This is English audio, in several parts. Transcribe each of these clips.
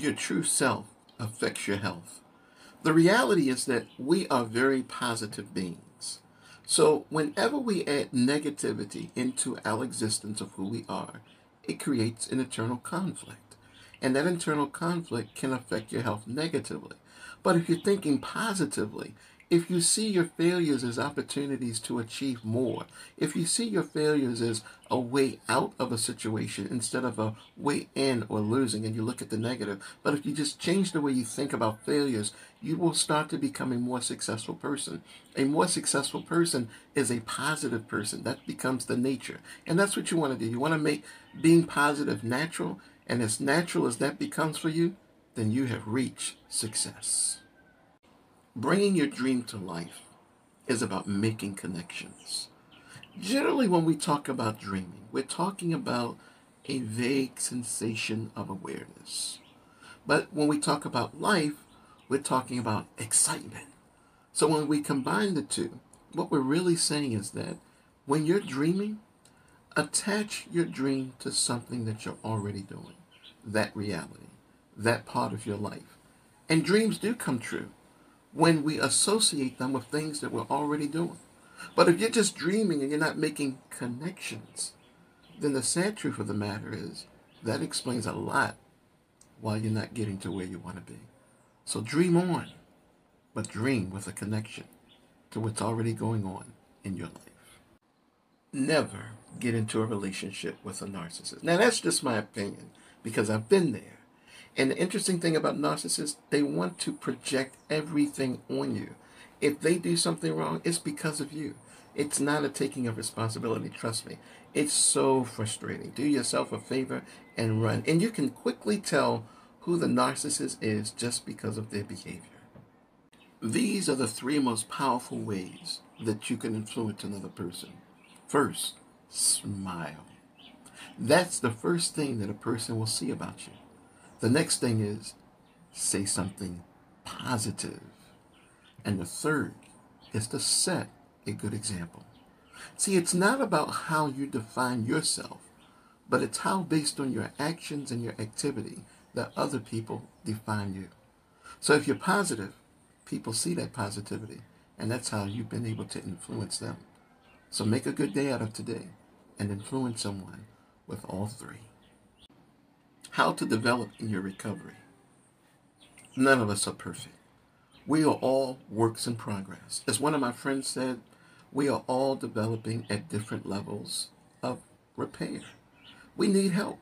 your true self affects your health. The reality is that we are very positive beings. So, whenever we add negativity into our existence of who we are, it creates an internal conflict. And that internal conflict can affect your health negatively. But if you're thinking positively, if you see your failures as opportunities to achieve more, if you see your failures as a way out of a situation instead of a way in or losing, and you look at the negative, but if you just change the way you think about failures, you will start to become a more successful person. A more successful person is a positive person. That becomes the nature. And that's what you want to do. You want to make being positive natural, and as natural as that becomes for you, then you have reached success. Bringing your dream to life is about making connections. Generally, when we talk about dreaming, we're talking about a vague sensation of awareness. But when we talk about life, we're talking about excitement. So when we combine the two, what we're really saying is that when you're dreaming, attach your dream to something that you're already doing, that reality, that part of your life. And dreams do come true when we associate them with things that we're already doing. But if you're just dreaming and you're not making connections, then the sad truth of the matter is that explains a lot why you're not getting to where you want to be. So dream on, but dream with a connection to what's already going on in your life. Never get into a relationship with a narcissist. Now, that's just my opinion because I've been there. And the interesting thing about narcissists, they want to project everything on you. If they do something wrong, it's because of you. It's not a taking of responsibility, trust me. It's so frustrating. Do yourself a favor and run. And you can quickly tell who the narcissist is just because of their behavior. These are the three most powerful ways that you can influence another person. First, smile. That's the first thing that a person will see about you. The next thing is say something positive. And the third is to set a good example. See, it's not about how you define yourself, but it's how, based on your actions and your activity, that other people define you. So if you're positive, people see that positivity, and that's how you've been able to influence them. So make a good day out of today and influence someone with all three how to develop in your recovery. None of us are perfect. We are all works in progress. As one of my friends said, we are all developing at different levels of repair. We need help.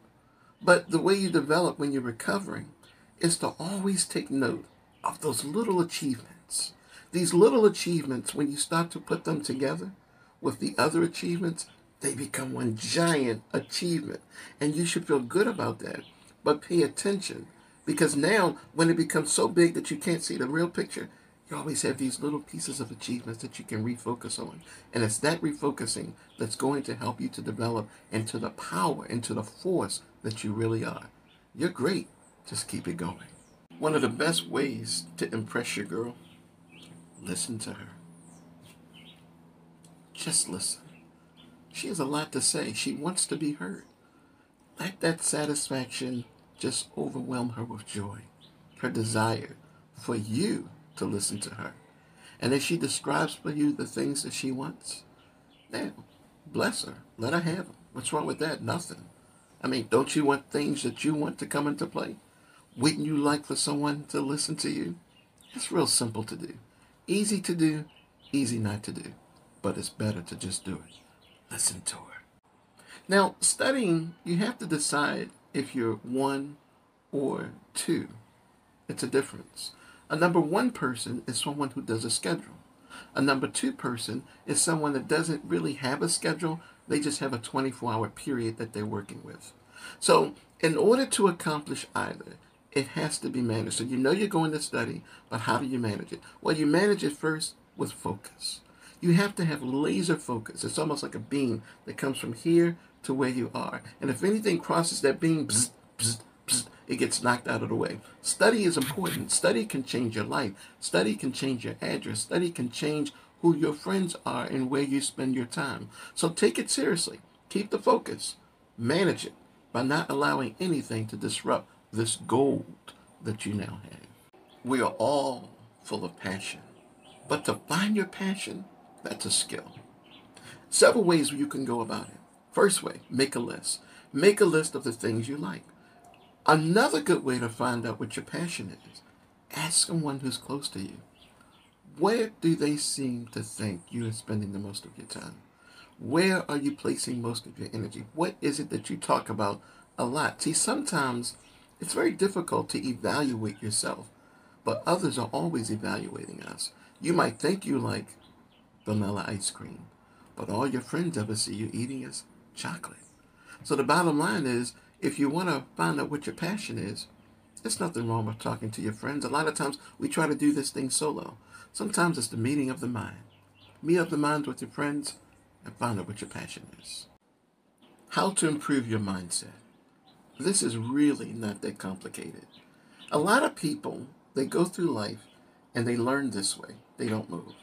But the way you develop when you're recovering is to always take note of those little achievements. These little achievements, when you start to put them together with the other achievements, they become one giant achievement. And you should feel good about that but pay attention. Because now, when it becomes so big that you can't see the real picture, you always have these little pieces of achievements that you can refocus on. And it's that refocusing that's going to help you to develop into the power, into the force that you really are. You're great. Just keep it going. One of the best ways to impress your girl, listen to her. Just listen. She has a lot to say. She wants to be heard. Let that satisfaction just overwhelm her with joy, her desire for you to listen to her. And if she describes for you the things that she wants, then bless her. Let her have them. What's wrong with that? Nothing. I mean, don't you want things that you want to come into play? Wouldn't you like for someone to listen to you? It's real simple to do. Easy to do, easy not to do. But it's better to just do it. Listen to her. Now, studying, you have to decide if you're one or two. It's a difference. A number one person is someone who does a schedule. A number two person is someone that doesn't really have a schedule. They just have a 24 hour period that they're working with. So, in order to accomplish either, it has to be managed. So, you know you're going to study, but how do you manage it? Well, you manage it first with focus. You have to have laser focus. It's almost like a beam that comes from here to where you are. And if anything crosses that beam, bzz, bzz, bzz, it gets knocked out of the way. Study is important. Study can change your life. Study can change your address. Study can change who your friends are and where you spend your time. So take it seriously. Keep the focus. Manage it by not allowing anything to disrupt this gold that you now have. We are all full of passion, but to find your passion, that's a skill. Several ways you can go about it. First way, make a list. Make a list of the things you like. Another good way to find out what your passion is, ask someone who's close to you. Where do they seem to think you are spending the most of your time? Where are you placing most of your energy? What is it that you talk about a lot? See, sometimes it's very difficult to evaluate yourself, but others are always evaluating us. You might think you like vanilla ice cream, but all your friends ever see you eating is chocolate. So the bottom line is, if you want to find out what your passion is, there's nothing wrong with talking to your friends. A lot of times we try to do this thing solo. Sometimes it's the meeting of the mind. Meet up the mind with your friends and find out what your passion is. How to improve your mindset. This is really not that complicated. A lot of people, they go through life and they learn this way. They don't move.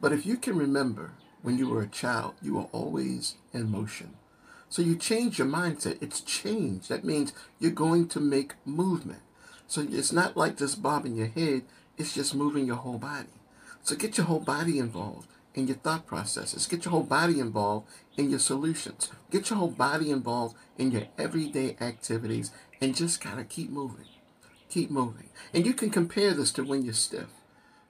But if you can remember when you were a child, you were always in motion. So you change your mindset. It's change. That means you're going to make movement. So it's not like just bobbing your head, it's just moving your whole body. So get your whole body involved in your thought processes. Get your whole body involved in your solutions. Get your whole body involved in your everyday activities and just kind of keep moving. Keep moving. And you can compare this to when you're stiff.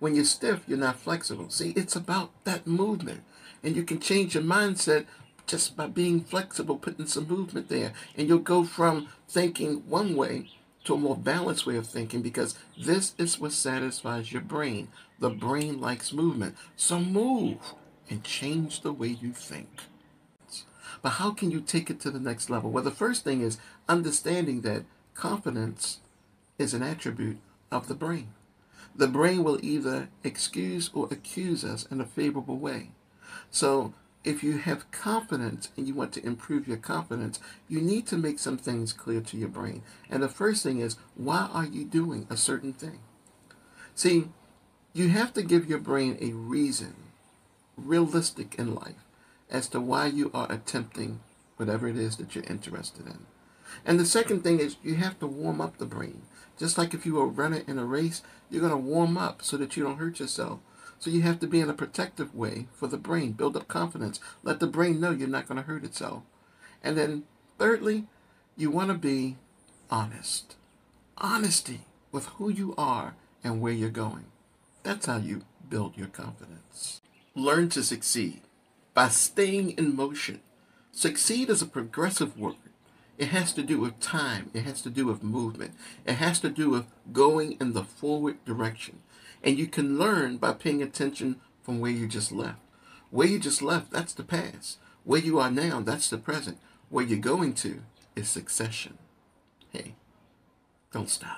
When you're stiff, you're not flexible. See, it's about that movement. And you can change your mindset just by being flexible, putting some movement there. And you'll go from thinking one way to a more balanced way of thinking because this is what satisfies your brain. The brain likes movement. So move and change the way you think. But how can you take it to the next level? Well, the first thing is understanding that confidence is an attribute of the brain. The brain will either excuse or accuse us in a favorable way. So if you have confidence and you want to improve your confidence, you need to make some things clear to your brain. And the first thing is, why are you doing a certain thing? See, you have to give your brain a reason, realistic in life, as to why you are attempting whatever it is that you're interested in. And the second thing is you have to warm up the brain. Just like if you were a runner in a race, you're going to warm up so that you don't hurt yourself. So you have to be in a protective way for the brain. Build up confidence. Let the brain know you're not going to hurt itself. And then thirdly, you want to be honest. Honesty with who you are and where you're going. That's how you build your confidence. Learn to succeed by staying in motion. Succeed is a progressive word. It has to do with time. It has to do with movement. It has to do with going in the forward direction. And you can learn by paying attention from where you just left. Where you just left, that's the past. Where you are now, that's the present. Where you're going to is succession. Hey, don't stop.